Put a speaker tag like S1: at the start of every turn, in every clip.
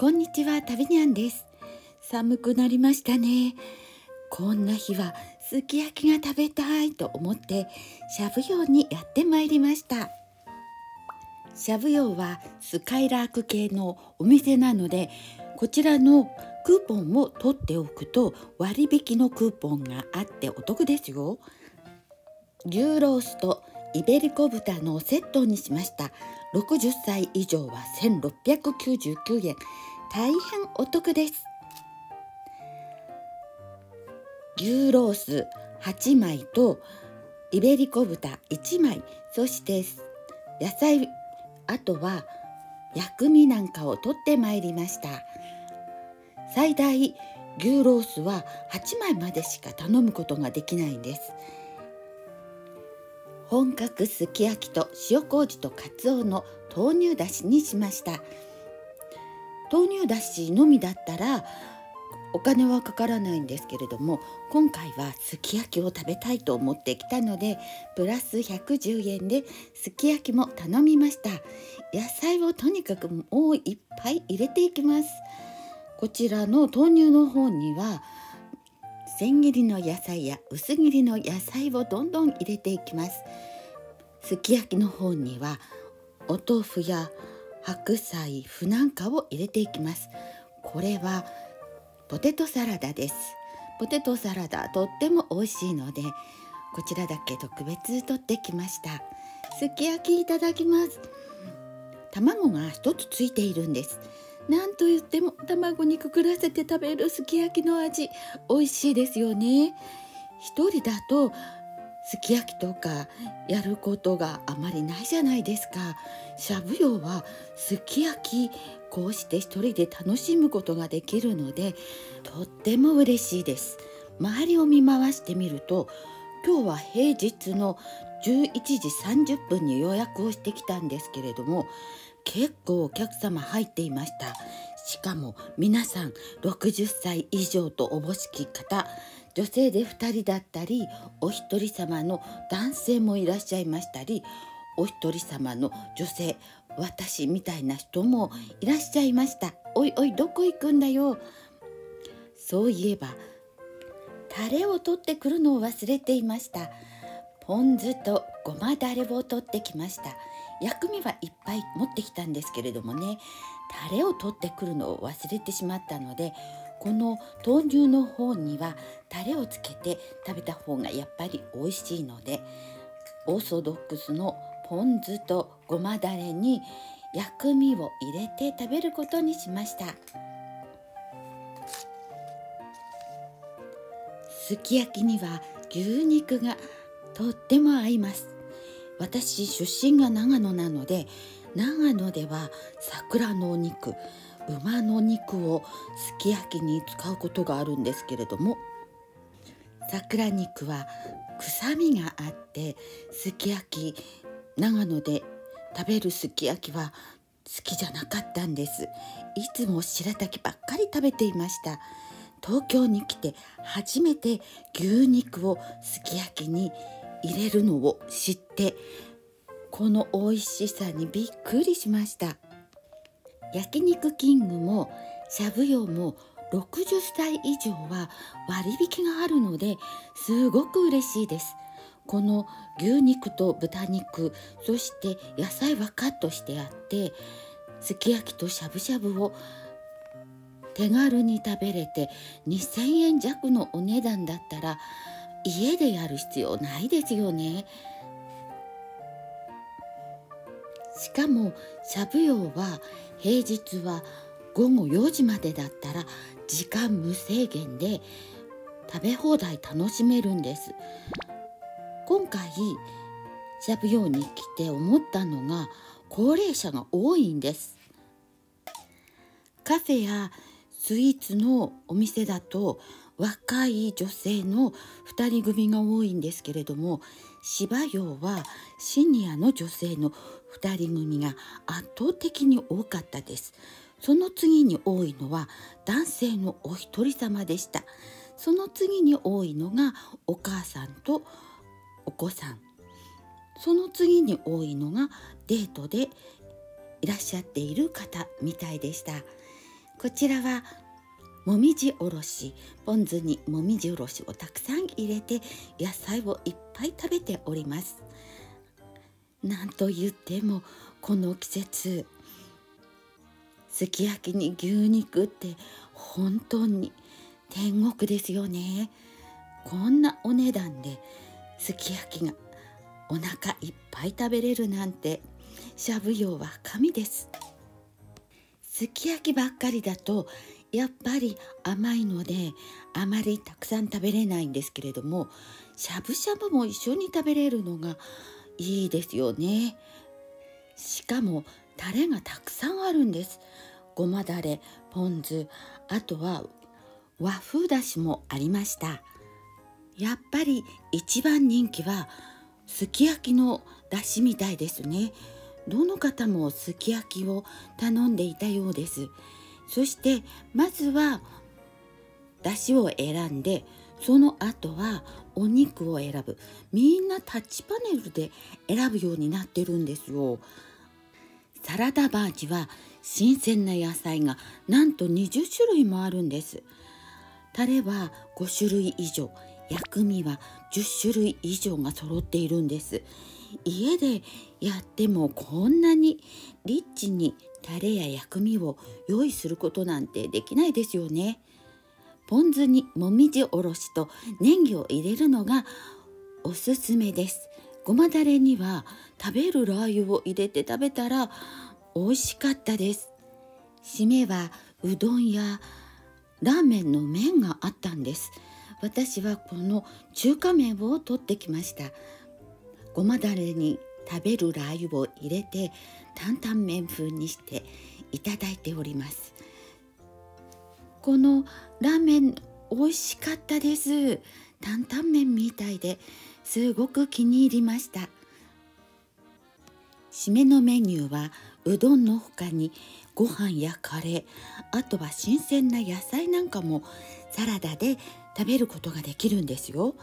S1: こんにちは、旅にゃんです。寒くなりましたね。こんな日はすき焼きが食べたいと思ってしゃぶ用にやってまいりました。しゃぶ用はスカイラーク系のお店なのでこちらのクーポンを取っておくと割引のクーポンがあってお得ですよ。牛ロースとイベリコ豚のセットにしました。60歳以上は1699円。大変お得です。牛ロース8枚とイベリコ豚1枚。そして野菜あとは薬味なんかを取ってまいりました。最大牛ロースは8枚までしか頼むことができないんです。本格すき焼きと塩麹とかつおの豆乳だしにしました。豆乳だしのみだったらお金はかからないんですけれども今回はすき焼きを食べたいと思ってきたのでプラス110円ですき焼きも頼みました。野菜をとにかくもういっぱい入れていきます。こちらの豆乳の方には千切りの野菜や薄切りの野菜をどんどん入れていきます。すき焼きの方にはお豆腐や白菜麩なんかを入れていきます。これはポテトサラダです。ポテトサラダとっても美味しいのでこちらだけ特別取ってきました。すき焼きいただきます。卵が一つついているんです。なんと言っても卵にくくらせて食べるすき焼きの味。美味しいですよね。一人だとすき焼きとかやることがあまりないじゃないですか。しゃぶ用はすき焼きこうして一人で楽しむことができるのでとっても嬉しいです。周りを見回してみると今日は平日の11時30分に予約をしてきたんですけれども結構お客様入っていました。しかも皆さん60歳以上とおぼしき方女性で2人だったりお一人様の男性もいらっしゃいましたりお一人様の女性私みたいな人もいらっしゃいました。おいおいどこ行くんだよ。そういえばタレを取ってくるのを忘れていました。ポン酢とごまだれを取ってきました。薬味はいっぱい持ってきたんですけれどもねタレを取ってくるのを忘れてしまったのでこの豆乳の方にはタレをつけて食べた方がやっぱり美味しいのでオーソドックスのポン酢とごまだれに薬味を入れて食べることにしました。すき焼きには牛肉がとっても合います。私出身が長野なので長野では桜のお肉馬の肉をすき焼きに使うことがあるんですけれども桜肉は臭みがあってすき焼き長野で食べるすき焼きは好きじゃなかったんです。いつも白滝ばっかり食べていました。東京に来て初めて牛肉をすき焼きに入れるのを知ってこの美味しさにびっくりしました。焼肉キングもしゃぶ用も60歳以上は割引があるのですごく嬉しいです。この牛肉と豚肉そして野菜はカットしてあってすき焼きとしゃぶしゃぶを手軽に食べれて2,000円弱のお値段だったら家でやる必要ないですよね。しかもしゃぶ用は平日は午後4時までだったら時間無制限で食べ放題楽しめるんです今回しゃぶ用に来て思ったのが高齢者が多いんですカフェやスイーツのお店だと若い女性の2人組が多いんですけれども芝用はシニアの女性の2人組が圧倒的に多かったです。その次に多いのは男性のお一人様でした。その次に多いのがお母さんとお子さん。その次に多いのがデートでいらっしゃっている方みたいでした。こちらはもみじおろしポン酢にもみじおろしをたくさん入れて野菜をいっぱい食べております。なんと言ってもこの季節すき焼きに牛肉って本当に天国ですよね。こんなお値段ですき焼きがお腹いっぱい食べれるなんてしゃぶ葉は神です。すき焼きばっかりだとやっぱり甘いのであまりたくさん食べれないんですけれどもしゃぶしゃぶも一緒に食べれるのがいいですよね。しかもタレがたくさんあるんです。ごまだれポン酢あとは和風だしもありました。やっぱり一番人気はすき焼きのだしみたいですね。どの方もすき焼きを頼んでいたようです。そしてまずはだしを選んでその後はお肉を選ぶ。みんなタッチパネルで選ぶようになってるんですよ。サラダバージは新鮮な野菜がなんと20種類もあるんです。タレは5種類以上薬味は10種類以上が揃っているんです。家でやってもこんなにリッチにタレや薬味を用意することなんてできないですよね。ポン酢にもみじおろしとネギを入れるのがおすすめです。ごまだれには食べるラー油を入れて食べたら美味しかったです。締めはうどんやラーメンの麺があったんです。私はこの中華麺を取ってきました。ごまだれに食べるラー油を入れて担々麺風にしていただいております。このラーメン美味しかったです。担々麺みたいですごく気に入りました。締めのメニューはうどんの他にご飯やカレーあとは新鮮な野菜なんかもサラダで食べることができるんですよ。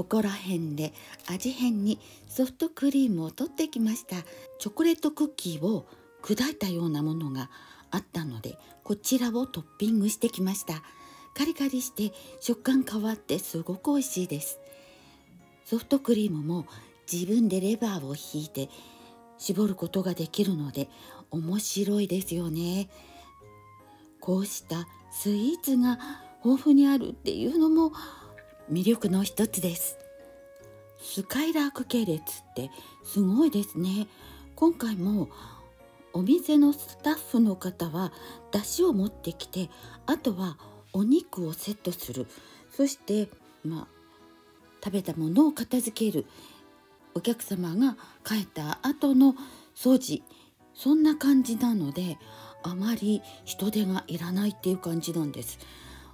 S1: ここら辺で味変にソフトクリームを取ってきました。チョコレートクッキーを砕いたようなものがあったのでこちらをトッピングしてきました。カリカリして食感変わってすごく美味しいです。ソフトクリームも自分でレバーを引いて絞ることができるので面白いですよね。こうしたスイーツが豊富にあるっていうのも魅力の一つです。スカイラーク系列ってすごいですね。今回もお店のスタッフの方は出汁を持ってきてあとはお肉をセットする。そしてまあ食べたものを片付ける。お客様が帰った後の掃除。そんな感じなのであまり人手がいらないっていう感じなんです。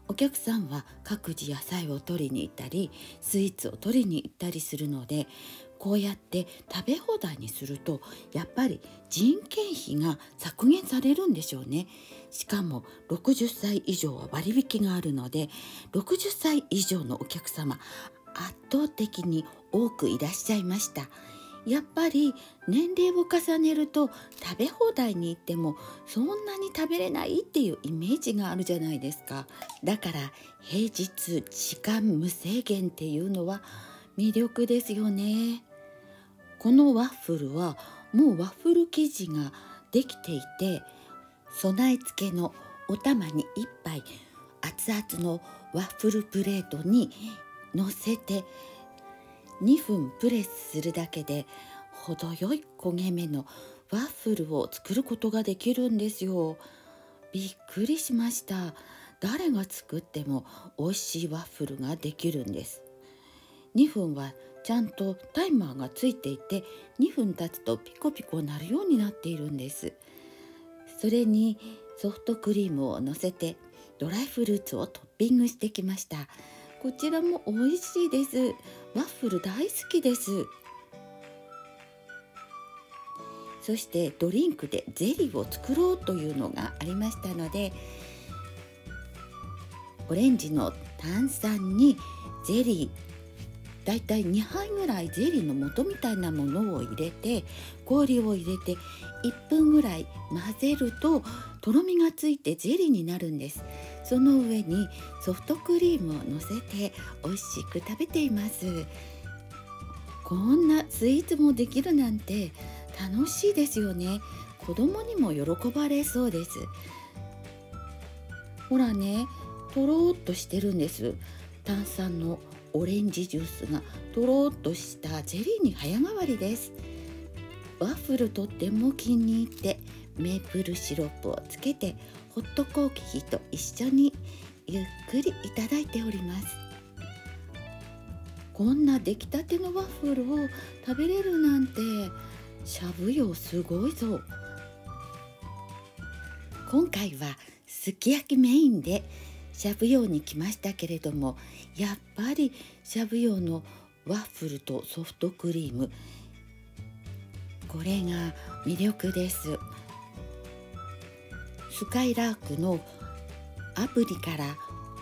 S1: お客さんは各自野菜を取りに行ったりスイーツを取りに行ったりするのでこうやって食べ放題にするとやっぱり人件費が削減されるんでしょうね。しかも60歳以上は割引があるので60歳以上のお客様圧倒的に多くいらっしゃいました。やっぱり年齢を重ねると食べ放題に行ってもそんなに食べれないっていうイメージがあるじゃないですか。だから平日時間無制限っていうのは魅力ですよね。このワッフルはもうワッフル生地ができていて備え付けのお玉に1杯熱々のワッフルプレートに乗せて2分プレスするだけで程よい焦げ目のワッフルを作ることができるんですよ。びっくりしました。誰が作っても美味しいワッフルができるんです。2分はちゃんとタイマーがついていて2分経つとピコピコなるようになっているんです。それにソフトクリームをのせてドライフルーツをトッピングしてきました。こちらも美味しいです。ワッフル大好きです。そしてドリンクでゼリーを作ろうというのがありましたのでオレンジの炭酸にゼリだいたい2杯ぐらいゼリーの素みたいなものを入れて氷を入れて1分ぐらい混ぜるととろみがついてゼリーになるんです。その上にソフトクリームをのせて美味しく食べています。こんなスイーツもできるなんて楽しいですよね。子供にも喜ばれそうです。ほらねとろっとしてるんです。炭酸のオレンジジュースがとろっとしたゼリーに早変わりです。ワッフルとっても気に入ってメープルシロップをつけてホットコーヒーと一緒にゆっくりいただいております。こんな出来たてのワッフルを食べれるなんてしゃぶ葉すごいぞ。今回はすき焼きメインでしゃぶ葉に来ましたけれどもやっぱりしゃぶ葉のワッフルとソフトクリームこれが魅力です。スカイラークのアプリから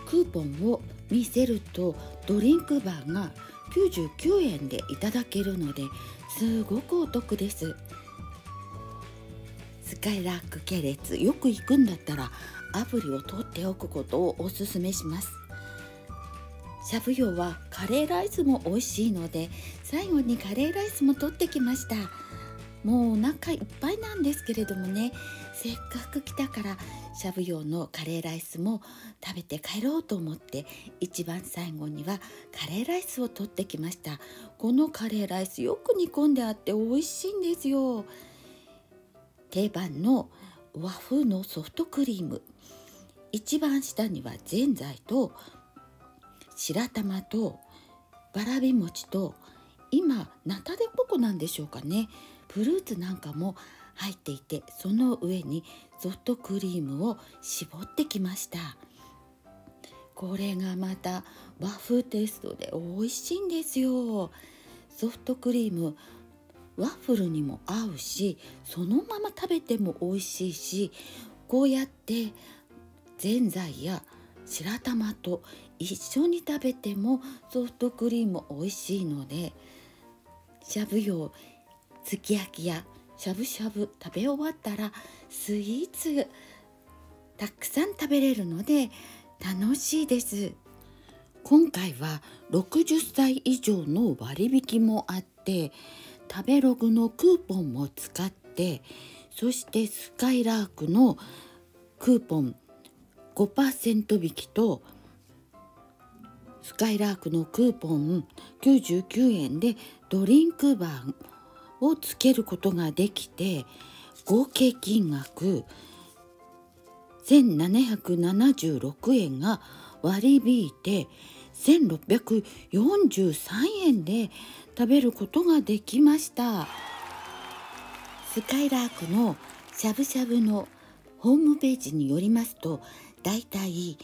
S1: クーポンを見せるとドリンクバーが99円でいただけるのですごくお得です。スカイラーク系列よく行くんだったらアプリを取っておくことをおすすめします。しゃぶ葉はカレーライスも美味しいので最後にカレーライスも取ってきました。もうお腹いっぱいなんですけれどもね。せっかく来たからしゃぶ用のカレーライスも食べて帰ろうと思って一番最後にはカレーライスを取ってきました。このカレーライスよく煮込んであって美味しいんですよ。定番の和風のソフトクリーム。一番下にはぜんざいと白玉とわらび餅と今ナタデココなんでしょうかね。フルーツなんかも入っていてその上にソフトクリームを絞ってきました。これがまた和風テイストで美味しいんですよ。ソフトクリームワッフルにも合うしそのまま食べても美味しいしこうやってぜんざいや白玉と一緒に食べてもソフトクリーム美味しいのでしゃぶ葉すき焼きやしゃぶしゃぶ食べ終わったらスイーツたくさん食べれるので楽しいです。今回は60歳以上の割引もあって食べログのクーポンも使ってそしてスカイラークのクーポン5%引きとスカイラークのクーポン99円でドリンクバーをつけることができて合計金額1776円が割り引いて1643円で食べることができました。スカイラークのしゃぶしゃぶのホームページによりますとだいたい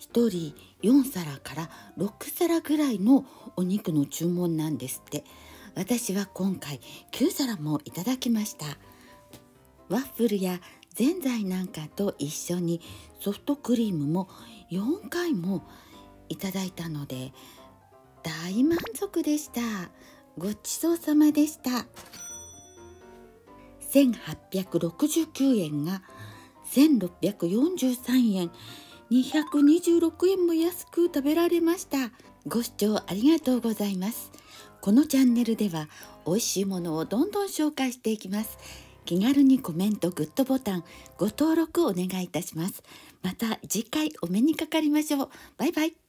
S1: 1人4皿から6皿ぐらいのお肉の注文なんですって。私は今回9皿もいただきました。ワッフルやぜんざいなんかと一緒にソフトクリームも4回もいただいたので大満足でした。ごちそうさまでした。1869円が1643円。226円も安く食べられました。ご視聴ありがとうございます。このチャンネルでは美味しいものをどんどん紹介していきます。気軽にコメントグッドボタンご登録お願いいたします。また次回お目にかかりましょう。バイバイ。